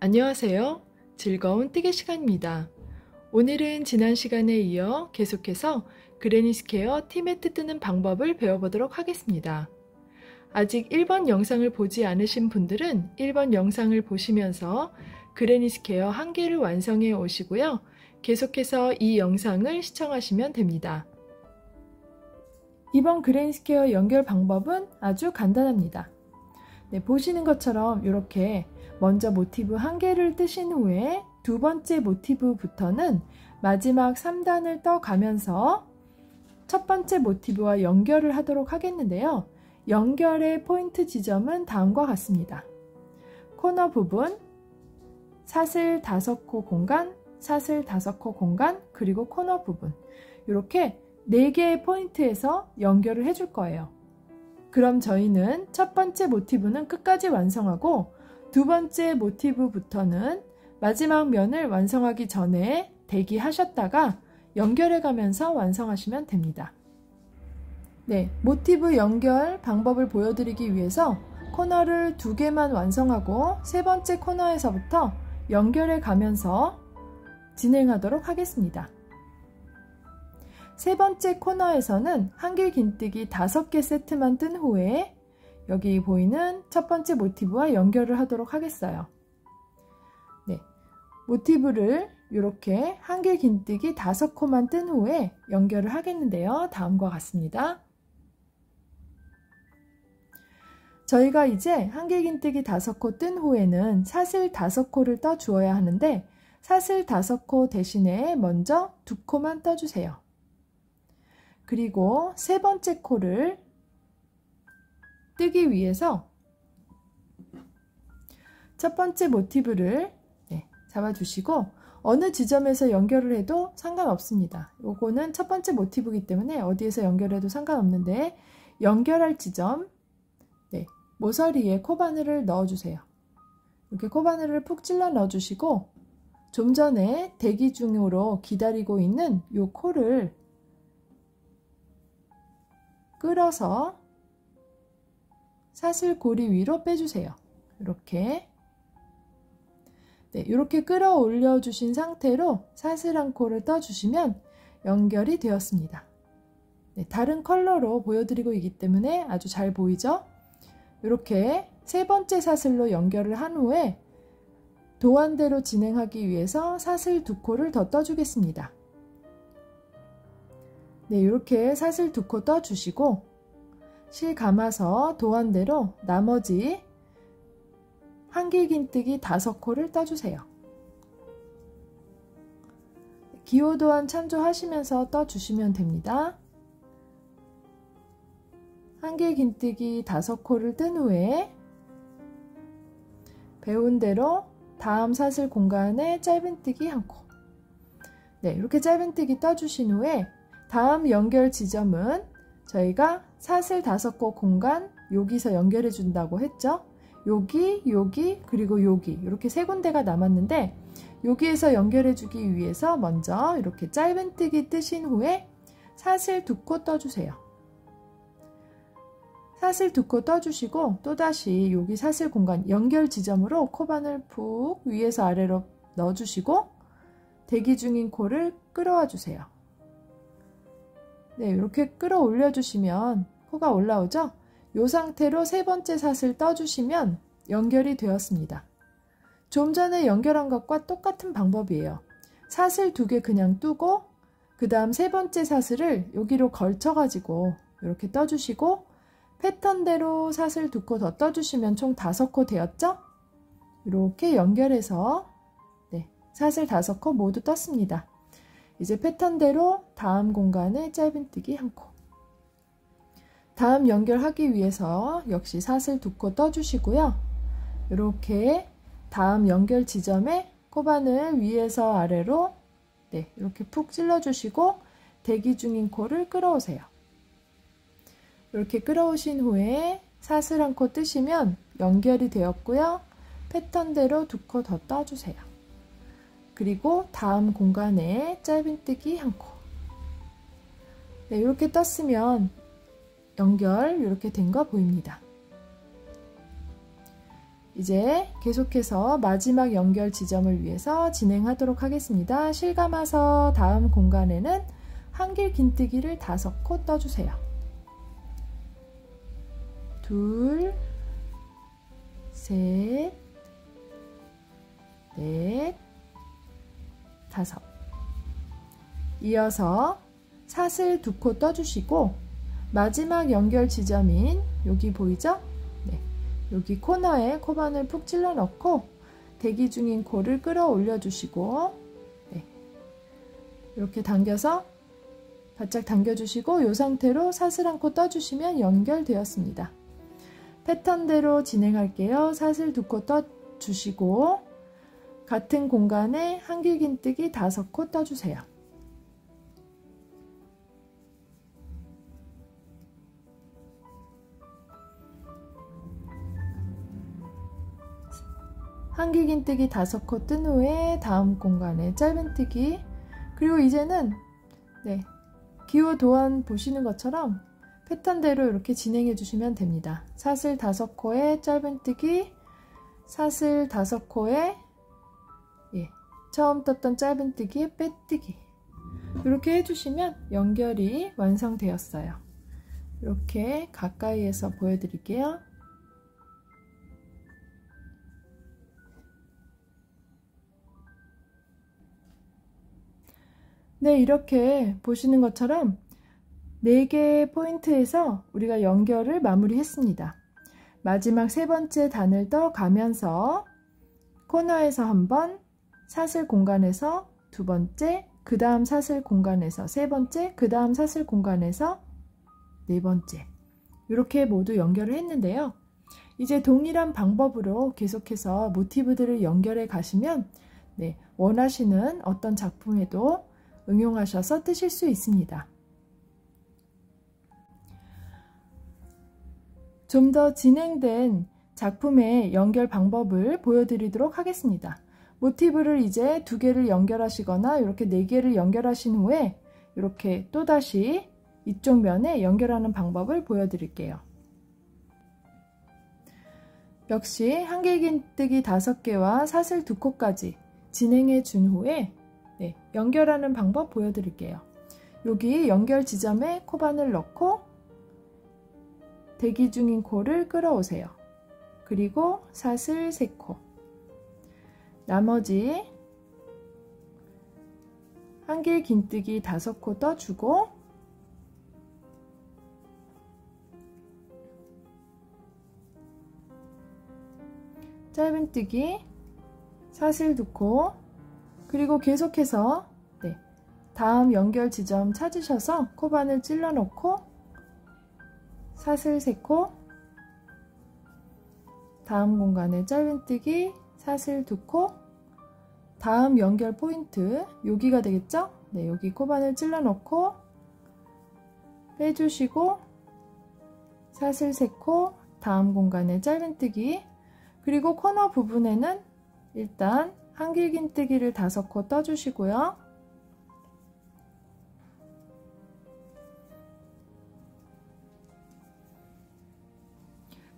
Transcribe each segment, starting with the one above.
안녕하세요. 즐거운 뜨개 시간입니다. 오늘은 지난 시간에 이어 계속해서 그레니스케어 티매트 뜨는 방법을 배워보도록 하겠습니다. 아직 1번 영상을 보지 않으신 분들은 1번 영상을 보시면서 그레니스케어 한 개를 완성해 오시고요. 계속해서 이 영상을 시청하시면 됩니다. 이번 그레니스케어 연결 방법은 아주 간단합니다. 네, 보시는 것처럼 이렇게 먼저 모티브 한 개를 뜨신 후에 두 번째 모티브부터는 마지막 3단을 떠가면서 첫 번째 모티브와 연결을 하도록 하겠는데요. 연결의 포인트 지점은 다음과 같습니다. 코너 부분, 사슬 5코 공간, 사슬 5코 공간, 그리고 코너 부분 이렇게 4개의 포인트에서 연결을 해줄 거예요. 그럼 저희는 첫 번째 모티브는 끝까지 완성하고 두 번째 모티브부터는 마지막 면을 완성하기 전에 대기하셨다가 연결해 가면서 완성하시면 됩니다. 네, 모티브 연결 방법을 보여드리기 위해서 코너를 두 개만 완성하고 세 번째 코너에서부터 연결해 가면서 진행하도록 하겠습니다. 세 번째 코너에서는 한길 긴뜨기 5개 세트만 뜬 후에 여기 보이는 첫 번째 모티브와 연결을 하도록 하겠어요. 네, 모티브를 이렇게 한길 긴뜨기 5코만 뜬 후에 연결을 하겠는데요. 다음과 같습니다. 저희가 이제 한길 긴뜨기 5코 뜬 후에는 사슬 5코를 떠 주어야 하는데 사슬 5코 대신에 먼저 2코만 떠주세요. 그리고 세 번째 코를 뜨기 위해서 첫 번째 모티브를 네, 잡아주시고 어느 지점에서 연결을 해도 상관없습니다. 요거는 첫 번째 모티브이기 때문에 어디에서 연결해도 상관없는데 연결할 지점 네, 모서리에 코바늘을 넣어주세요. 이렇게 코바늘을 푹 찔러 넣어주시고 좀 전에 대기 중으로 기다리고 있는 이 코를 끌어서 사슬 고리 위로 빼주세요. 이렇게 네, 이렇게 끌어올려 주신 상태로 사슬 한 코를 떠주시면 연결이 되었습니다. 네, 다른 컬러로 보여드리고 있기 때문에 아주 잘 보이죠? 이렇게 세 번째 사슬로 연결을 한 후에 도안대로 진행하기 위해서 사슬 두 코를 더 떠주겠습니다. 네, 이렇게 사슬 두 코 떠주시고 실 감아서 도안대로 나머지 한길긴뜨기 다섯 코를 떠주세요. 기호 도안 참조하시면서 떠주시면 됩니다. 한길긴뜨기 다섯 코를 뜬 후에 배운 대로 다음 사슬 공간에 짧은뜨기 한 코. 네, 이렇게 짧은뜨기 떠주신 후에 다음 연결 지점은 저희가 사슬 다섯 코 공간 여기서 연결해 준다고 했죠. 여기, 여기, 그리고 여기 이렇게 세 군데가 남았는데 여기에서 연결해 주기 위해서 먼저 이렇게 짧은뜨기 뜨신 후에 사슬 두 코 떠주세요. 사슬 두 코 떠주시고 또다시 여기 사슬 공간 연결 지점으로 코바늘 푹 위에서 아래로 넣어주시고 대기 중인 코를 끌어와 주세요. 네, 이렇게 끌어올려 주시면 코가 올라오죠? 이 상태로 세 번째 사슬 떠주시면 연결이 되었습니다. 좀 전에 연결한 것과 똑같은 방법이에요. 사슬 두 개 그냥 뜨고 그 다음 세 번째 사슬을 여기로 걸쳐가지고 이렇게 떠주시고 패턴대로 사슬 두 코 더 떠주시면 총 다섯 코 되었죠? 이렇게 연결해서 네, 사슬 다섯 코 모두 떴습니다. 이제 패턴대로 다음 공간에 짧은뜨기 한 코. 다음 연결하기 위해서 역시 사슬 두 코 떠주시고요. 이렇게 다음 연결 지점에 코바늘 위에서 아래로 네, 이렇게 푹 찔러주시고 대기 중인 코를 끌어오세요. 이렇게 끌어오신 후에 사슬 한 코 뜨시면 연결이 되었고요. 패턴대로 두 코 더 떠주세요. 그리고 다음 공간에 짧은뜨기 한 코. 네, 이렇게 떴으면 연결 이렇게 된 거 보입니다. 이제 계속해서 마지막 연결 지점을 위해서 진행하도록 하겠습니다. 실 감아서 다음 공간에는 한길 긴뜨기를 다섯 코 떠주세요. 둘, 셋, 넷, 다섯. 이어서 사슬 두코 떠주시고 마지막 연결 지점인 여기 보이죠? 네. 여기 코너에 코바늘 푹 찔러 넣고 대기 중인 코를 끌어올려 주시고 네. 이렇게 당겨서 바짝 당겨주시고 이 상태로 사슬 한 코 떠주시면 연결되었습니다. 패턴대로 진행할게요. 사슬 두 코 떠주시고 같은 공간에 한길긴뜨기 다섯 코 떠주세요. 한길긴뜨기 다섯 코뜬 후에 다음 공간에 짧은뜨기 그리고 이제는 네 기호 도안 보시는 것처럼 패턴대로 이렇게 진행해 주시면 됩니다. 사슬 다섯 코에 짧은뜨기 사슬 다섯 코에 예, 처음 떴던 짧은뜨기에 빼뜨기 이렇게 해주시면 연결이 완성되었어요. 이렇게 가까이에서 보여드릴게요. 네, 이렇게 보시는 것처럼 4개의 포인트에서 우리가 연결을 마무리했습니다. 마지막 세 번째 단을 떠 가면서 코너에서 한 번, 사슬 공간에서 두 번째, 그 다음 사슬 공간에서 세 번째, 그 다음 사슬 공간에서 네 번째 이렇게 모두 연결을 했는데요. 이제 동일한 방법으로 계속해서 모티브들을 연결해 가시면 네, 원하시는 어떤 작품에도 응용하셔서 뜨실 수 있습니다. 좀 더 진행된 작품의 연결 방법을 보여드리도록 하겠습니다. 모티브를 이제 두 개를 연결하시거나 이렇게 네 개를 연결하신 후에 이렇게 또다시 이쪽 면에 연결하는 방법을 보여드릴게요. 역시 한길긴뜨기 5개와 사슬 2코까지 진행해 준 후에 네, 연결하는 방법 보여드릴게요. 여기 연결 지점에 코바늘 넣고 대기 중인 코를 끌어오세요. 그리고 사슬 3코 나머지 한길 긴뜨기 5코 떠주고 짧은뜨기 사슬 2코 그리고 계속해서 네, 다음 연결 지점 찾으셔서 코바늘 찔러 놓고 사슬 3코 다음 공간에 짧은뜨기 사슬 2코 다음 연결 포인트 여기가 되겠죠? 네, 여기 코바늘 찔러 놓고 빼주시고 사슬 3코 다음 공간에 짧은뜨기 그리고 코너 부분에는 일단 한길긴뜨기를 다섯 코 떠주시고요.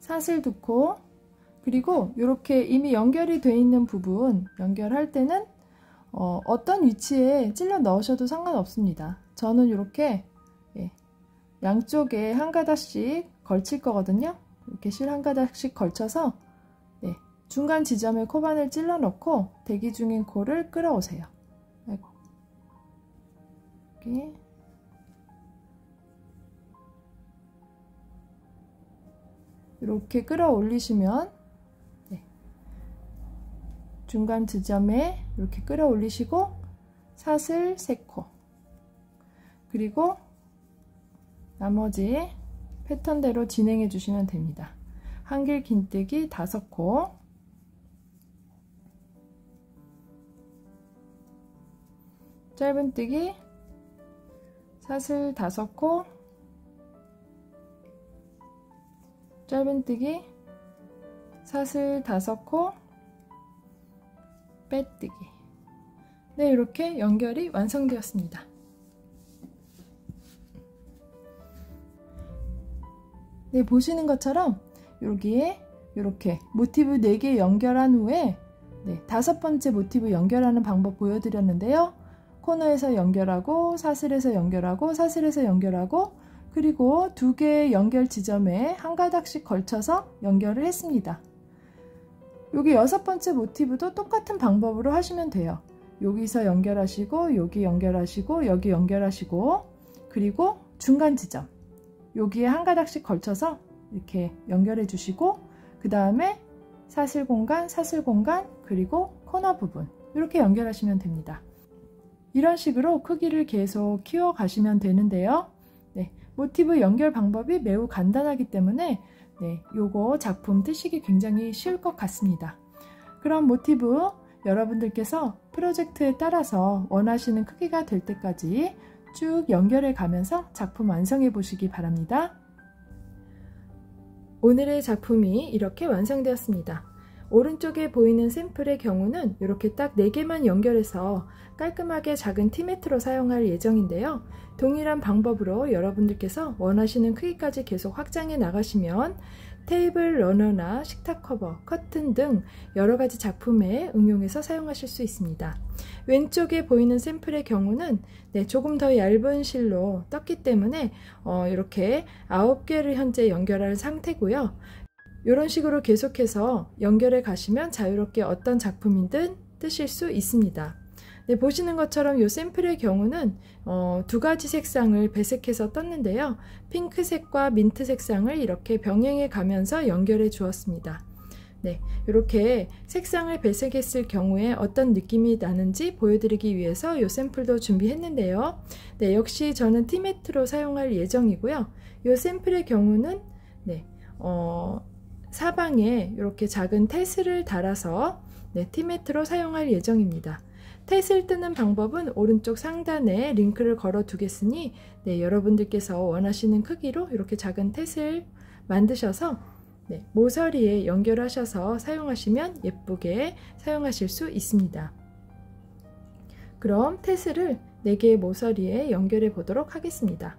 사슬 두 코, 그리고 이렇게 이미 연결이 되어 있는 부분 연결할 때는 어, 떤 위치에 찔러 넣으셔도 상관없습니다. 저는 이렇게 예, 양쪽에 한 가닥씩 걸칠 거거든요. 이렇게 실 한 가닥씩 걸쳐서 중간 지점에 코바늘 찔러 넣고 대기 중인 코를 끌어오세요. 이렇게. 이렇게 끌어올리시면 네. 중간 지점에 이렇게 끌어올리시고 사슬 3코 그리고 나머지 패턴대로 진행해 주시면 됩니다. 한길 긴뜨기 5코 짧은뜨기 사슬 5코 짧은뜨기 사슬 5코 빼뜨기 네 이렇게 연결이 완성되었습니다 네 보시는 것처럼 여기에 이렇게 모티브 4개 연결한 후에 네, 다섯 번째 모티브 연결하는 방법 보여드렸는데요. 코너에서 연결하고 사슬에서 연결하고 사슬에서 연결하고 그리고 두 개의 연결 지점에 한 가닥씩 걸쳐서 연결을 했습니다. 여기 여섯 번째 모티브도 똑같은 방법으로 하시면 돼요. 여기서 연결하시고 여기 연결하시고 여기 연결하시고 그리고 중간 지점 여기에 한 가닥씩 걸쳐서 이렇게 연결해 주시고 그 다음에 사슬 공간, 사슬 공간, 그리고 코너 부분 이렇게 연결하시면 됩니다. 이런 식으로 크기를 계속 키워 가시면 되는데요. 네, 모티브 연결 방법이 매우 간단하기 때문에 네, 요거 작품 뜨시기 굉장히 쉬울 것 같습니다. 그럼 모티브 여러분들께서 프로젝트에 따라서 원하시는 크기가 될 때까지 쭉 연결해 가면서 작품 완성해 보시기 바랍니다. 오늘의 작품이 이렇게 완성되었습니다. 오른쪽에 보이는 샘플의 경우는 이렇게 딱 4개만 연결해서 깔끔하게 작은 티매트로 사용할 예정인데요. 동일한 방법으로 여러분들께서 원하시는 크기까지 계속 확장해 나가시면 테이블 러너나 식탁 커버, 커튼 등 여러 가지 작품에 응용해서 사용하실 수 있습니다. 왼쪽에 보이는 샘플의 경우는 네, 조금 더 얇은 실로 떴기 때문에 어, 이렇게 9개를 현재 연결할 상태고요. 이런 식으로 계속해서 연결해 가시면 자유롭게 어떤 작품이든 뜨실 수 있습니다. 네, 보시는 것처럼 이 샘플의 경우는 어, 두 가지 색상을 배색해서 떴는데요. 핑크색과 민트 색상을 이렇게 병행해 가면서 연결해 주었습니다. 네, 이렇게 색상을 배색했을 경우에 어떤 느낌이 나는지 보여드리기 위해서 이 샘플도 준비했는데요. 네, 역시 저는 티매트로 사용할 예정이고요. 이 샘플의 경우는 네, 어, 사방에 이렇게 작은 테스를 달아서 네, 티매트로 사용할 예정입니다. 텟을 뜨는 방법은 오른쪽 상단에 링크를 걸어 두겠으니 네, 여러분들께서 원하시는 크기로 이렇게 작은 텟을 만드셔서 네, 모서리에 연결하셔서 사용하시면 예쁘게 사용하실 수 있습니다. 그럼 테슬을 4개의 모서리에 연결해 보도록 하겠습니다.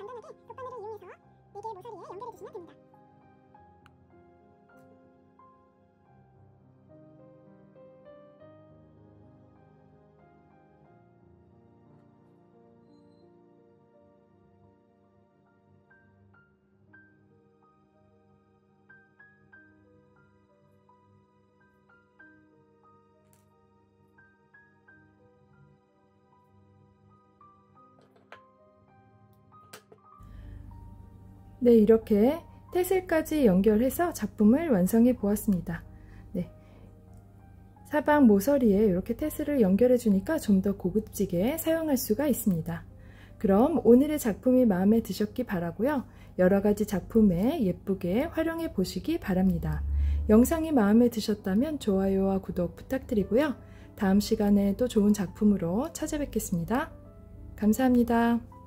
간단하게 돗바늘을 이용해서 4개의 모서리에 연결해 주시면 됩니다. 네, 이렇게 테슬까지 연결해서 작품을 완성해 보았습니다. 네. 사방 모서리에 이렇게 테슬을 연결해 주니까 좀 더 고급지게 사용할 수가 있습니다. 그럼 오늘의 작품이 마음에 드셨기 바라고요. 여러 가지 작품에 예쁘게 활용해 보시기 바랍니다. 영상이 마음에 드셨다면 좋아요와 구독 부탁드리고요. 다음 시간에 또 좋은 작품으로 찾아뵙겠습니다. 감사합니다.